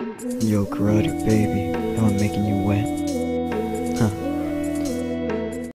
Yo, karate baby, now I'm making you wet. Huh.